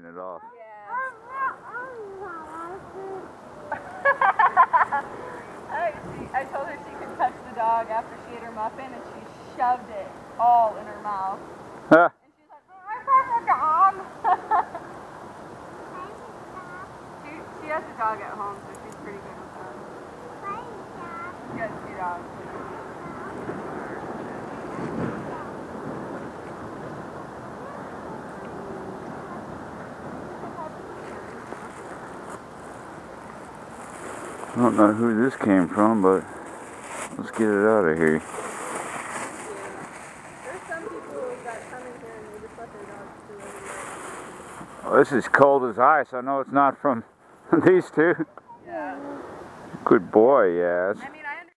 knocking it off. Yeah. I, told her she could touch the dog after she ate her muffin, and she shoved it all in her mouth. Huh. And she's like, oh, I touched the dog. she, she has a dog at home, so she's pretty good with them. She has two dogs. I don't know who this came from, but let's get it out of here. There's some people that come in here and they just let their dogs do whatever Oh, this is cold as ice. I know it's not from these two. Yeah. Good boy, yes.